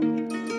Música